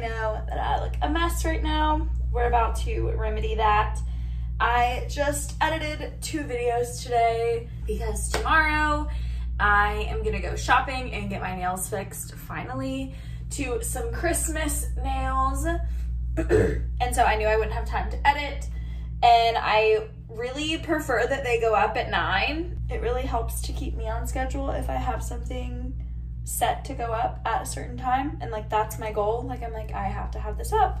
Know that I look a mess right now. We're about to remedy that. I just edited two videos today because tomorrow I am gonna go shopping and get my nails fixed finally to some Christmas nails. and so I knew I wouldn't have time to edit. And I really prefer that they go up at nine. It really helps to keep me on schedule if I have something set to go up at a certain time. And like, that's my goal. Like, I'm like, I have to have this up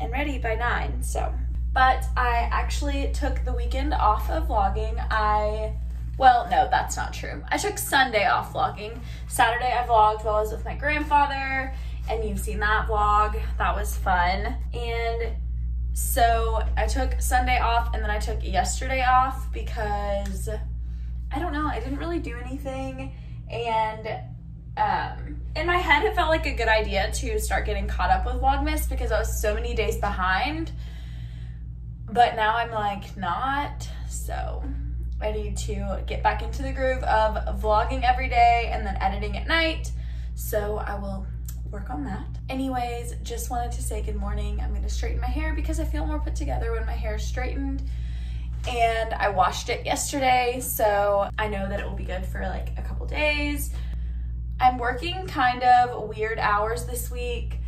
and ready by nine. So, but I actually took the weekend off of vlogging. I, well, no, that's not true. I took Sunday off vlogging. Saturday I vlogged while I was with my grandfather and you've seen that vlog. That was fun. And so I took Sunday off and then I took yesterday off because I don't know, I didn't really do anything. And um, in my head, it felt like a good idea to start getting caught up with Vlogmas because I was so many days behind. But now I'm like not. So I need to get back into the groove of vlogging every day and then editing at night. So I will work on that. Anyways, just wanted to say good morning. I'm gonna straighten my hair because I feel more put together when my hair is straightened. And I washed it yesterday, so I know that it will be good for like a couple days. I'm working kind of weird hours this week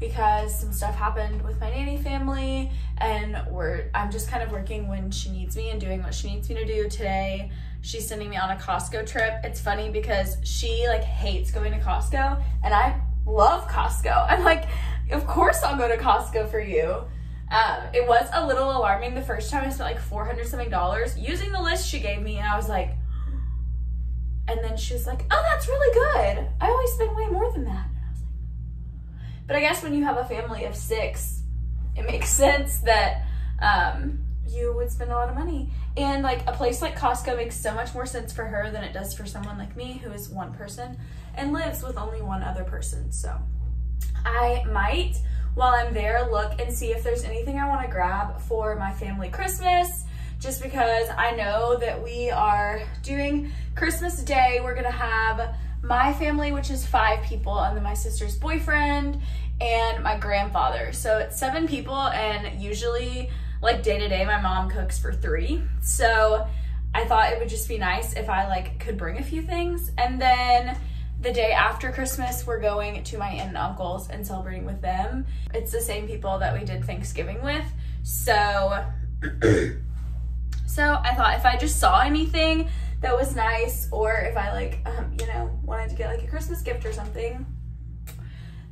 because some stuff happened with my nanny family and we're I'm just kind of working when she needs me and doing what she needs me to do today. She's sending me on a Costco trip. It's funny because she like hates going to Costco and I love Costco. I'm like, of course I'll go to Costco for you. Um, it was a little alarming the first time I spent like 400 something dollars using the list she gave me and I was like, and then she was like, oh, that's really good. I always spend way more than that. But I guess when you have a family of six, it makes sense that um, you would spend a lot of money. And like a place like Costco makes so much more sense for her than it does for someone like me who is one person and lives with only one other person. So I might, while I'm there, look and see if there's anything I want to grab for my family Christmas just because I know that we are doing Christmas Day. We're gonna have my family, which is five people, and then my sister's boyfriend and my grandfather. So it's seven people, and usually, like day to day, my mom cooks for three. So I thought it would just be nice if I like could bring a few things. And then the day after Christmas, we're going to my aunt and uncle's and celebrating with them. It's the same people that we did Thanksgiving with. So So I thought if I just saw anything that was nice or if I like, um, you know, wanted to get like a Christmas gift or something,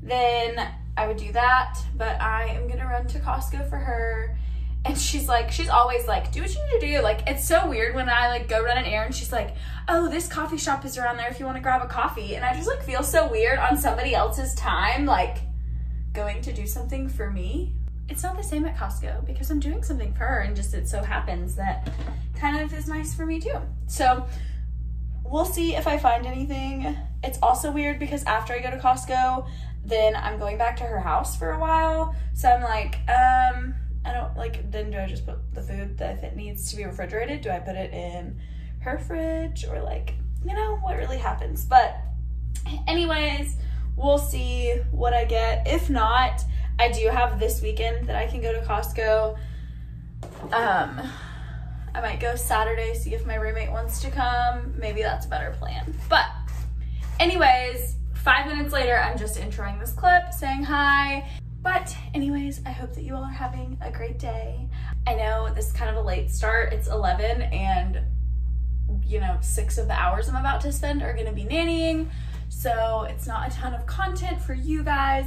then I would do that. But I am gonna run to Costco for her. And she's like, she's always like, do what you need to do. Like, it's so weird when I like go run an errand. She's like, oh, this coffee shop is around there if you want to grab a coffee. And I just like feel so weird on somebody else's time, like going to do something for me it's not the same at Costco because I'm doing something for her and just it so happens that kind of is nice for me too. So we'll see if I find anything. It's also weird because after I go to Costco, then I'm going back to her house for a while. So I'm like, um, I don't like, then do I just put the food that if it needs to be refrigerated, do I put it in her fridge or like, you know, what really happens? But anyways, we'll see what I get. If not, I do have this weekend that I can go to Costco. Um, I might go Saturday, see if my roommate wants to come. Maybe that's a better plan. But anyways, five minutes later, I'm just introing this clip saying hi. But anyways, I hope that you all are having a great day. I know this is kind of a late start. It's 11 and you know, six of the hours I'm about to spend are gonna be nannying. So it's not a ton of content for you guys,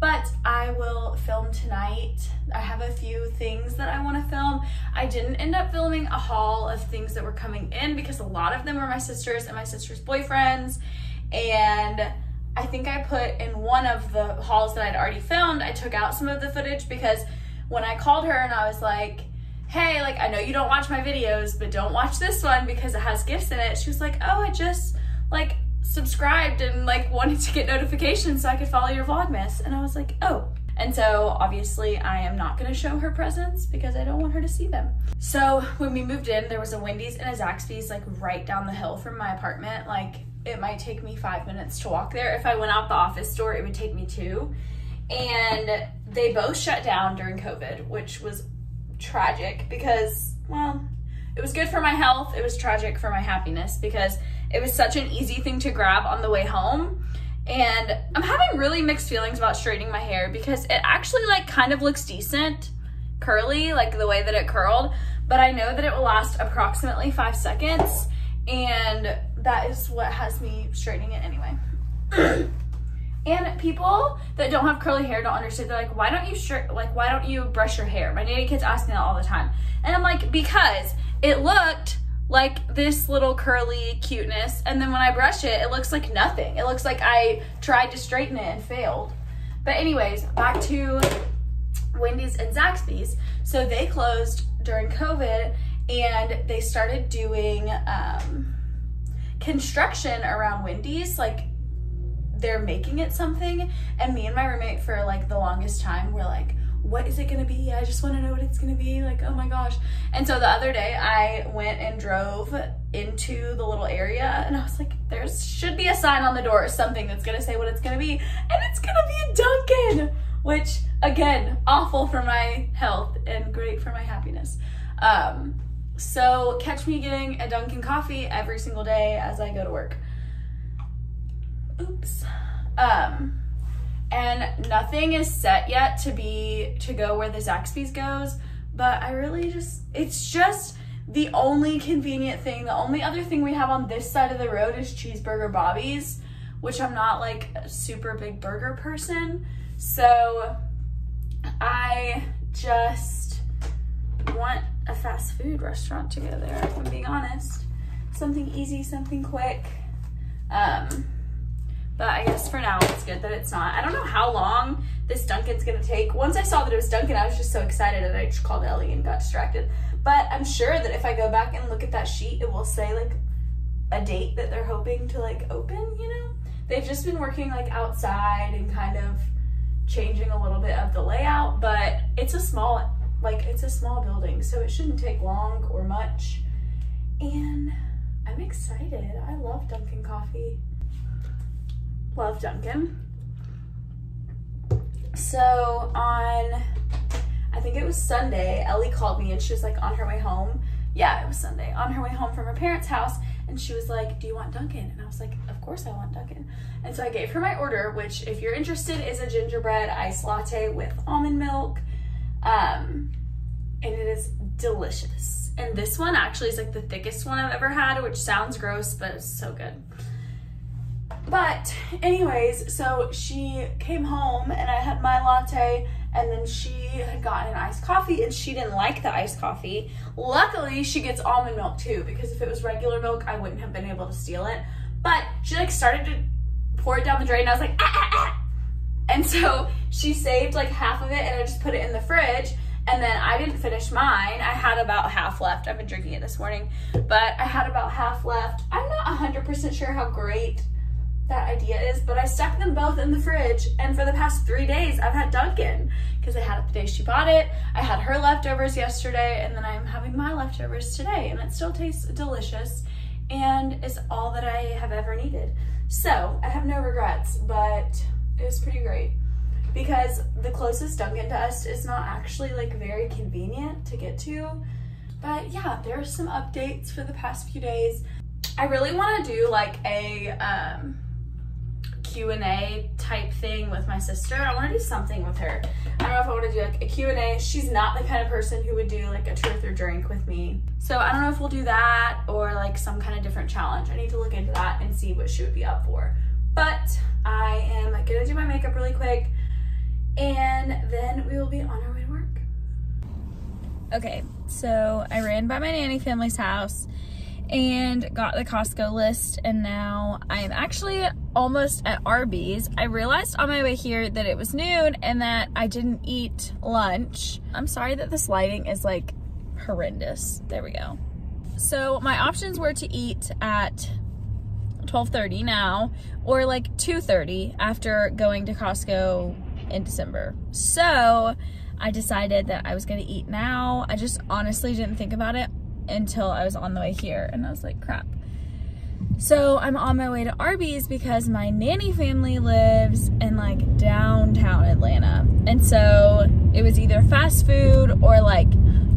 but I will film tonight. I have a few things that I want to film. I didn't end up filming a haul of things that were coming in because a lot of them were my sister's and my sister's boyfriends. And I think I put in one of the hauls that I'd already filmed, I took out some of the footage because when I called her and I was like, hey, like, I know you don't watch my videos, but don't watch this one because it has gifts in it. She was like, oh, I just, like, subscribed and like wanted to get notifications so I could follow your Vlogmas. And I was like, oh. And so obviously I am not gonna show her presents because I don't want her to see them. So when we moved in, there was a Wendy's and a Zaxby's like right down the hill from my apartment. Like it might take me five minutes to walk there. If I went out the office door, it would take me two. and they both shut down during COVID, which was tragic because, well, it was good for my health. It was tragic for my happiness because it was such an easy thing to grab on the way home. And I'm having really mixed feelings about straightening my hair because it actually like kind of looks decent, curly, like the way that it curled, but I know that it will last approximately five seconds and that is what has me straightening it anyway. and people that don't have curly hair don't understand. They're like, why don't you straight, like, why don't you brush your hair? My nanny kids ask me that all the time. And I'm like, because it looked like this little curly cuteness. And then when I brush it, it looks like nothing. It looks like I tried to straighten it and failed. But anyways, back to Wendy's and Zaxby's. So they closed during COVID and they started doing um, construction around Wendy's. Like they're making it something. And me and my roommate for like the longest time were like, what is it gonna be? I just wanna know what it's gonna be. Like, oh my gosh. And so the other day I went and drove into the little area and I was like, there should be a sign on the door or something that's gonna say what it's gonna be. And it's gonna be a Dunkin', which again, awful for my health and great for my happiness. Um, so catch me getting a Dunkin' coffee every single day as I go to work. Oops. Um, and nothing is set yet to be to go where the Zaxby's goes, but I really just it's just the only convenient thing. The only other thing we have on this side of the road is Cheeseburger Bobby's, which I'm not like a super big burger person. So I just want a fast food restaurant to go there, if I'm being honest. Something easy, something quick. Um, but I guess for now it's good that it's not. I don't know how long this Dunkin's gonna take. Once I saw that it was Dunkin', I was just so excited that I just called Ellie and got distracted. But I'm sure that if I go back and look at that sheet, it will say like a date that they're hoping to like open, you know? They've just been working like outside and kind of changing a little bit of the layout, but it's a small, like it's a small building, so it shouldn't take long or much. And I'm excited. I love Dunkin' coffee. Love Dunkin'. So on, I think it was Sunday, Ellie called me and she was like on her way home. Yeah, it was Sunday. On her way home from her parents' house and she was like, do you want Dunkin'? And I was like, of course I want Dunkin'. And so I gave her my order, which if you're interested is a gingerbread iced latte with almond milk. Um, and it is delicious. And this one actually is like the thickest one I've ever had, which sounds gross, but it's so good. But anyways, so she came home and I had my latte and then she had gotten an iced coffee and she didn't like the iced coffee. Luckily, she gets almond milk too because if it was regular milk, I wouldn't have been able to steal it. But she like started to pour it down the drain and I was like, ah, ah, ah. And so she saved like half of it and I just put it in the fridge. And then I didn't finish mine. I had about half left. I've been drinking it this morning, but I had about half left. I'm not 100% sure how great that idea is, but I stuck them both in the fridge and for the past three days I've had Dunkin' because I had it the day she bought it. I had her leftovers yesterday and then I'm having my leftovers today and it still tastes delicious and is all that I have ever needed. So I have no regrets, but it was pretty great because the closest Dunkin' to us is not actually like very convenient to get to. But yeah, there are some updates for the past few days. I really want to do like a um, Q&A type thing with my sister. I want to do something with her. I don't know if I want to do like a Q&A. She's not the kind of person who would do like a truth or drink with me. So I don't know if we'll do that or like some kind of different challenge. I need to look into that and see what she would be up for. But I am gonna do my makeup really quick and then we will be on our way to work. Okay, so I ran by my nanny family's house and got the Costco list and now I am actually almost at Arby's. I realized on my way here that it was noon and that I didn't eat lunch. I'm sorry that this lighting is like horrendous. There we go. So my options were to eat at 12.30 now or like 2.30 after going to Costco in December. So I decided that I was gonna eat now. I just honestly didn't think about it until I was on the way here and I was like, crap. So I'm on my way to Arby's because my nanny family lives in like downtown Atlanta. And so it was either fast food or like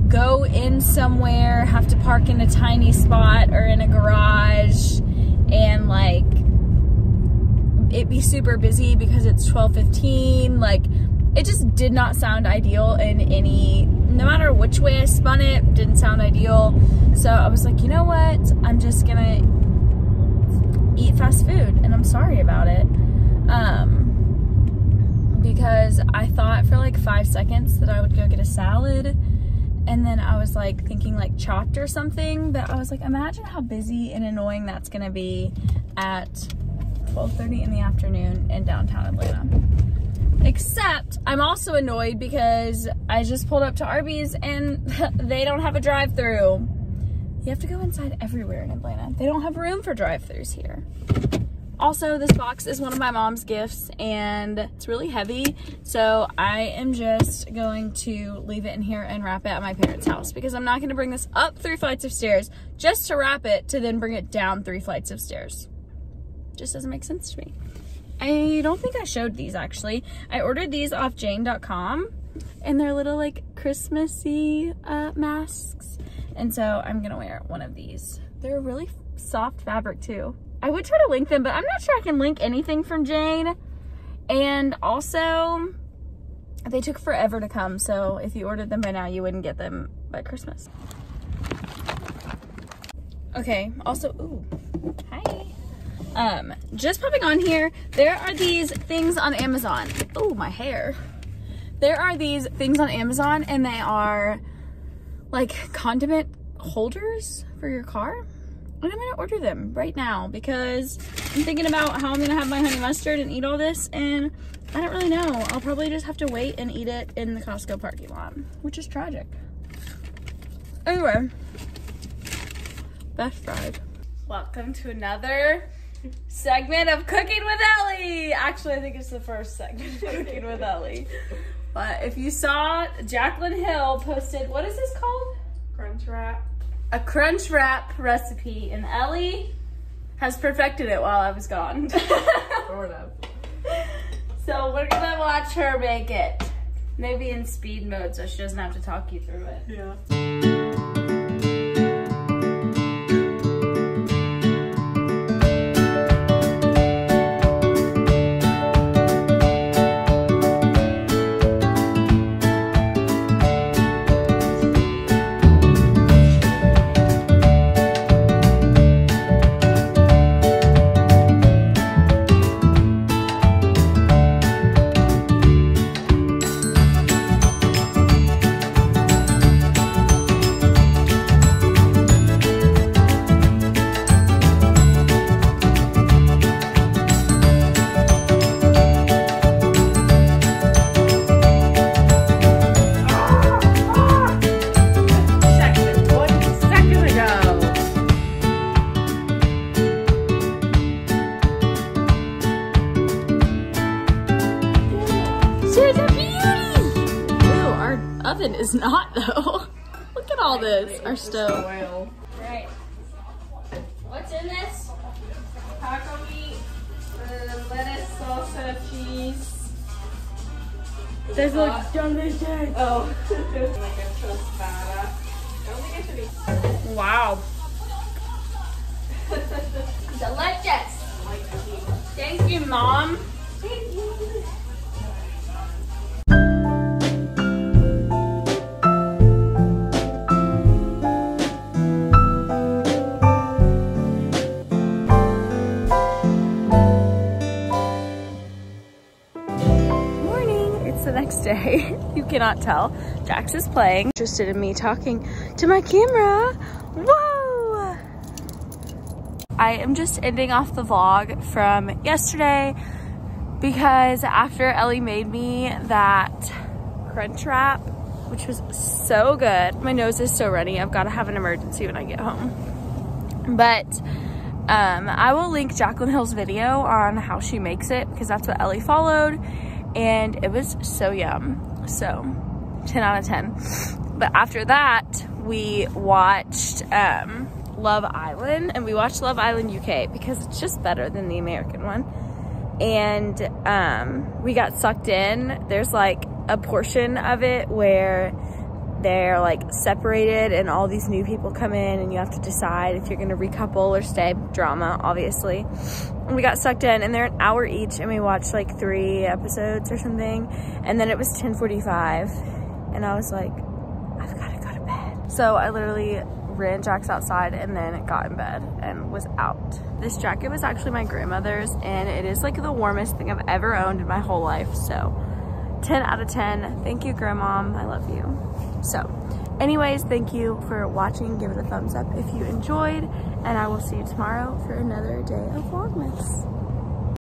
go in somewhere, have to park in a tiny spot or in a garage and like it be super busy because it's 12:15 like it just did not sound ideal in any no matter which way I spun it didn't sound ideal. So I was like you know what? I'm just gonna eat fast food and I'm sorry about it. Um because I thought for like five seconds that I would go get a salad and then I was like thinking like chopped or something but I was like imagine how busy and annoying that's gonna be at 12.30 in the afternoon in downtown Atlanta except I'm also annoyed because I just pulled up to Arby's and they don't have a drive through you have to go inside everywhere in Atlanta they don't have room for drive-throughs here also, this box is one of my mom's gifts and it's really heavy. So I am just going to leave it in here and wrap it at my parents' house because I'm not gonna bring this up three flights of stairs just to wrap it to then bring it down three flights of stairs. Just doesn't make sense to me. I don't think I showed these actually. I ordered these off jane.com and they're little like Christmassy uh, masks. And so I'm gonna wear one of these. They're really soft fabric too. I would try to link them, but I'm not sure I can link anything from Jane. And also, they took forever to come, so if you ordered them by now, you wouldn't get them by Christmas. Okay, also, ooh, hi. Um, just popping on here, there are these things on Amazon. Oh, my hair. There are these things on Amazon, and they are like condiment holders for your car. And I'm gonna order them right now because I'm thinking about how I'm gonna have my honey mustard and eat all this and I don't really know. I'll probably just have to wait and eat it in the Costco parking lot, which is tragic. Anyway, best fried. Welcome to another segment of Cooking with Ellie. Actually, I think it's the first segment of Cooking with Ellie. But if you saw, Jaclyn Hill posted, what is this called? Crunch wrap a crunch wrap recipe, and Ellie has perfected it while I was gone. sort of. So we're gonna watch her make it. Maybe in speed mode so she doesn't have to talk you through it. Yeah. This, our. Right. What's in this? Taco meat, uh, lettuce, salsa, cheese. There's like delicious. Oh. like a tostada. I don't think it should be. Wow. Delicious. Thank you, Mom. you cannot tell. Jax is playing. Interested in me talking to my camera. Whoa! I am just ending off the vlog from yesterday because after Ellie made me that crunch wrap, which was so good. My nose is so runny. I've got to have an emergency when I get home. But um, I will link Jaclyn Hill's video on how she makes it because that's what Ellie followed and it was so yum. So 10 out of 10. But after that, we watched um, Love Island and we watched Love Island UK because it's just better than the American one. And um, we got sucked in. There's like a portion of it where they're like separated and all these new people come in and you have to decide if you're gonna recouple or stay. Drama, obviously. And we got sucked in and they're an hour each and we watched like three episodes or something. And then it was 1045 and I was like, I've gotta go to bed. So I literally ran Jax outside and then got in bed and was out. This jacket was actually my grandmother's and it is like the warmest thing I've ever owned in my whole life. So 10 out of 10. Thank you, grandmom. I love you. So anyways, thank you for watching. Give it a thumbs up if you enjoyed and I will see you tomorrow for another day of Vlogmas.